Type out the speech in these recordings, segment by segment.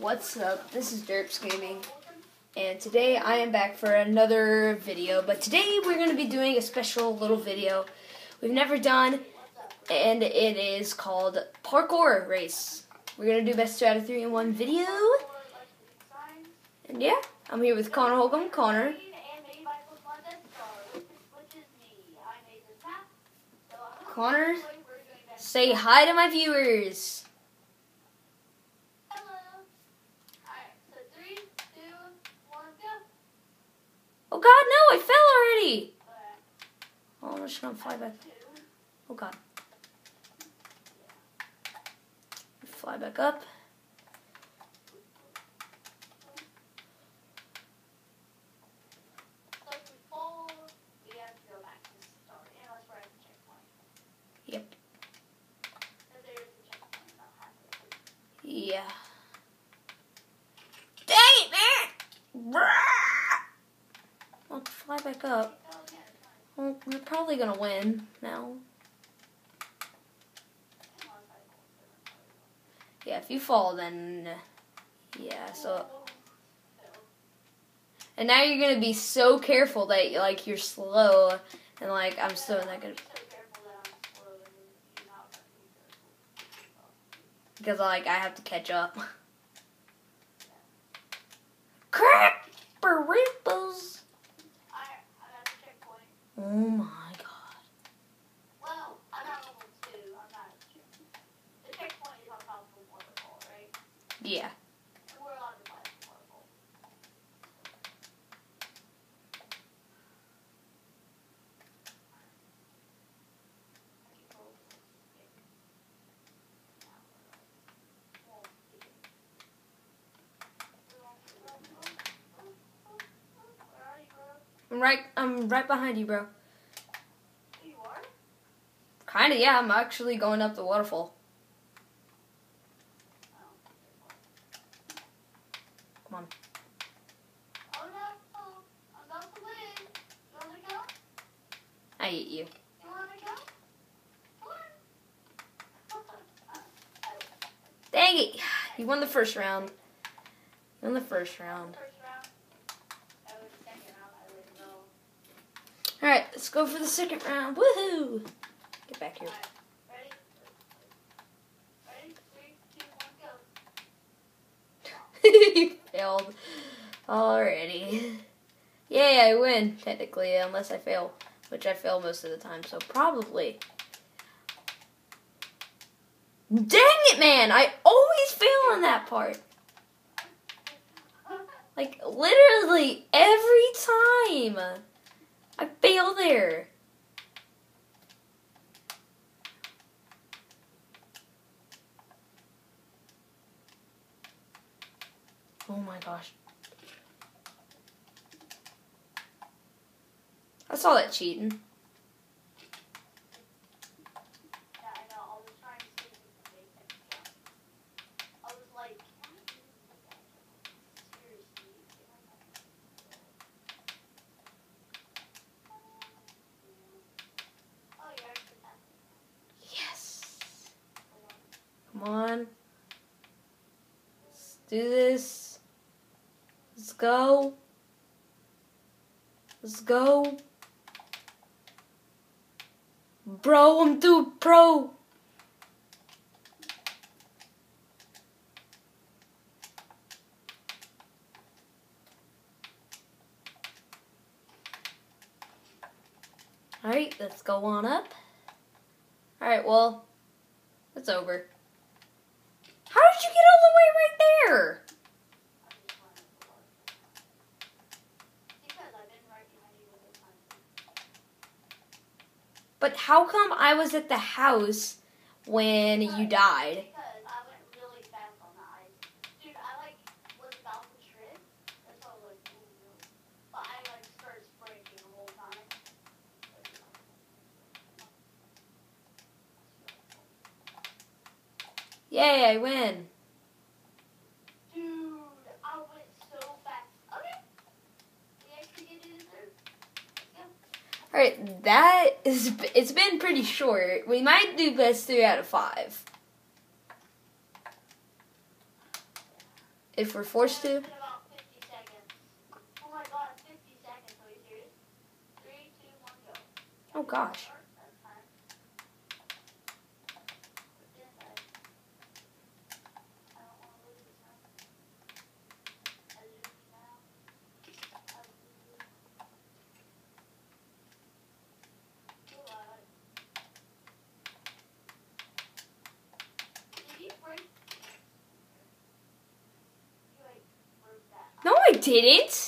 What's up? This is Derps Gaming, and today I am back for another video. But today we're going to be doing a special little video we've never done, and it is called Parkour Race. We're going to do best two out of three in one video. And yeah, I'm here with Connor Holcomb. Connor. Connor, say hi to my viewers. Oh god, no, I fell already. Oh, I'm just gonna fly back. Oh god. Fly back up. Yep. Yeah. Dang it, man! I'll fly back up. Well, we're probably gonna win now. Yeah, if you fall, then yeah. So, and now you're gonna be so careful that like you're slow, and like I'm still not gonna. Because like I have to catch up. Crap! Burritos! Oh my god. Well, I'm not level two. I'm not. The checkpoint is on top of the waterfall, right? Yeah. We're allowed to buy the waterfall. Where are you, bro? I'm right I'm right behind you, bro. You are? Kinda, yeah, I'm actually going up the waterfall. Come on. Oh no! I'm about to win. You? I eat you. You wanna go? Come on. Dang it! You won the first round. You won the first round. First round. I was second round. I would know. Alright, let's go for the second round. Woohoo! Get back here. You failed already. Yay, I win, technically, unless I fail. Which I fail most of the time, so probably. Dang it, man! I always fail on that part. Like, literally every time. I fail there. Oh my gosh. I saw that cheating. Yeah, I know. I was trying to see if we could make that jump. I was like, seriously. Oh, you're actually not. Yes. Come on. Let's do this. Let's go. Let's go. Bro, I'm too pro. Alright, let's go on up. Alright, well, it's over. How did you get all the way right there? I just wanted to work. Because I've been right behind you the whole time. But how come I was at the house when you died? Because I went really fast on the ice. Dude, I like was about to trip. That's why I was like, ooh. But I like started sprinting the whole time. Yay, I win. Dude, I went so fast. Okay. We actually get to the third. Alright, that it's, it's been pretty short. We might do best three out of five. If we're forced to. Oh gosh. did it.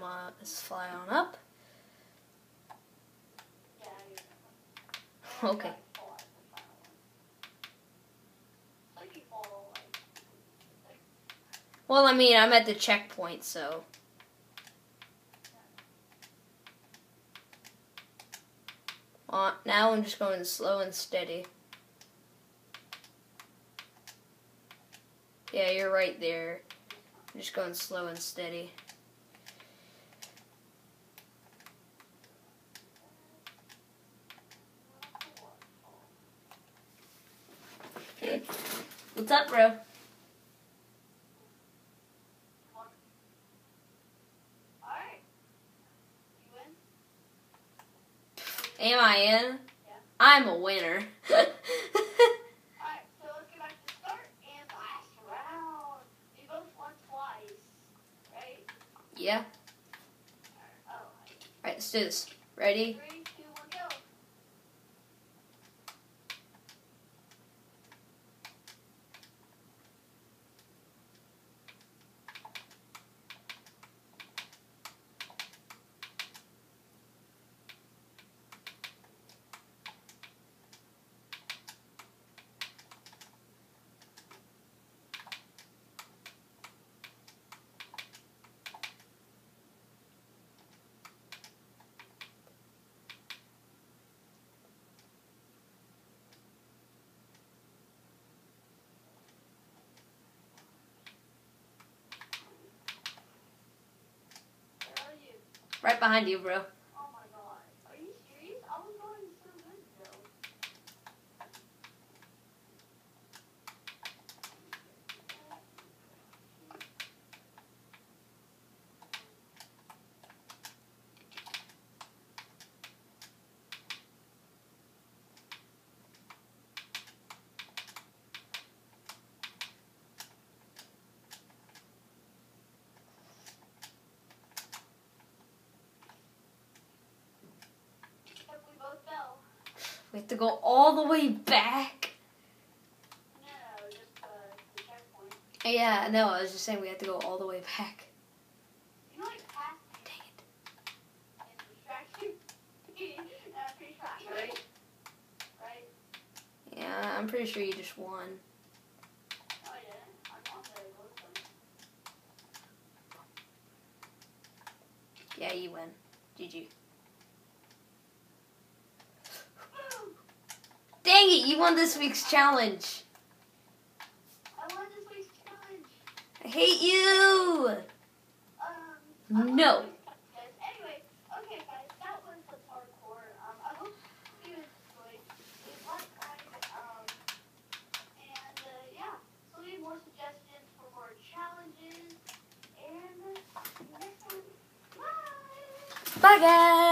let's fly on up. Okay. well I mean I'm at the checkpoint so. Uh, now I'm just going slow and steady. Yeah you're right there. I'm just going slow and steady. What's up, bro? Am I in? Yeah. I'm a winner. All right. so twice, right? Yeah. Alright, oh, right, let's do this. Ready? Three. Right behind you, bro. Go all the way back. No, just uh, the checkpoint. Yeah, no, I was just saying we have to go all the way back. You know, Dang it. and distraction. pretty sure, right? Right? Yeah, I'm pretty sure you just won. Oh yeah, I'm on the road zone. Yeah, you win. GG. Dang it, you won this week's challenge. I won this week's challenge. I hate you. Um, No. this week's challenge, guys. Anyway, okay, guys, that was the parkour. Um, I hope you enjoyed. Leave like. Um, and uh, yeah, so leave more suggestions for more challenges. And uh, see you next time. Bye. Bye, guys.